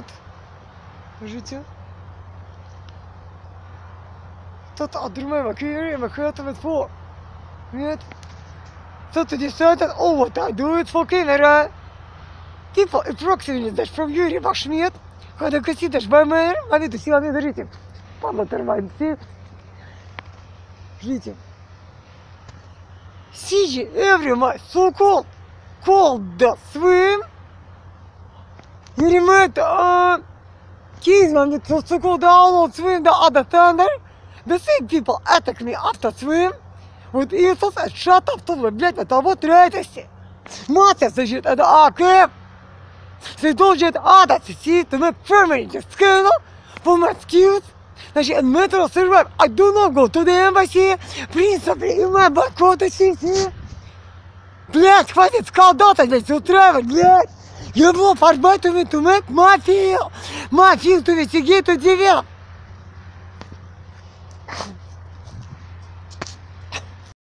Нет. Життя. Tot adrumema kiri, maar gaat er met voor. Weet? Tot de decided, oh what I do it for kinderen. Типа, approximately dash from Юрий Башмет, когда косидаш БМР, а вы сила не дарите. Помоторваем все. Ждите. Сиджи, every my so called, called the swim. Юрий Мэтт, а... Keys man, the so called download swim the other thunder. The same people attack me after swim. Вот и сосед shut up, то, блядь, это вот третьести. Мать, значит, это АК. They don't get other see to make permanent scandal for my skills. Значит, in metro survive, I do not go to the embassy. Principally in my back quarter city. Блядь, хватит скалдата, блядь, устраивать, блядь. Его format to make mafia, mafia to investigate to develop.